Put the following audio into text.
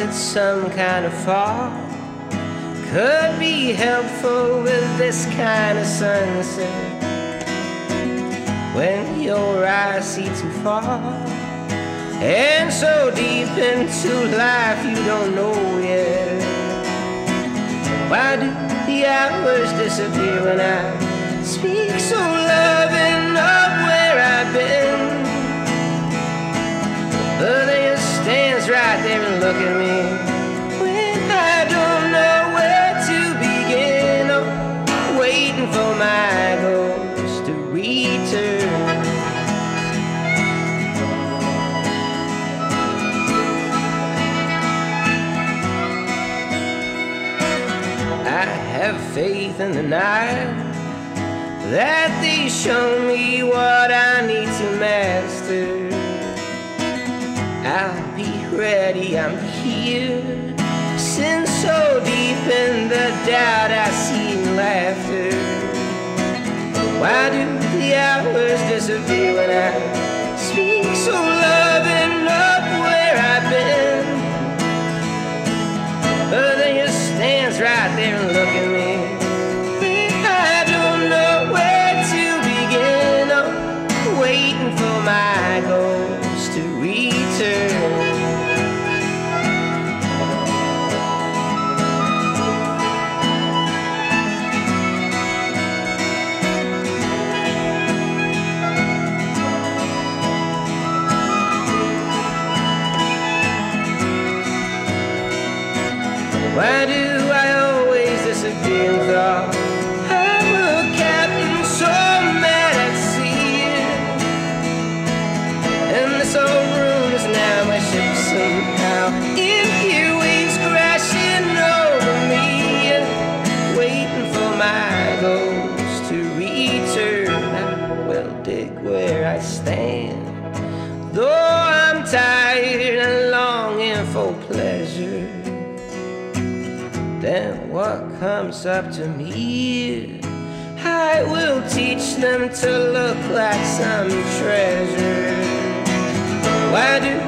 at some kind of fall could be helpful with this kind of sunset. When your eyes see too far and so deep into life you don't know yet. Why do the hours disappear when I speak so loving of where I've been? But they just stands right there and look at me return. I have faith in the night that they show me what I need to master. I'll be ready, I'm here. Sin so deep in the doubt Why do the hours disappear when I speak so loving of where I've been? But then just stands right there and Why do I always disappear thought? I'm a captain so mad at sea. And this old room is now my ship somehow. In here waves crashing over me. Waiting for my ghost to return. I will dig where I stand. Though I'm tired and longing for pleasure then what comes up to me? I will teach them to look like some treasure. Why do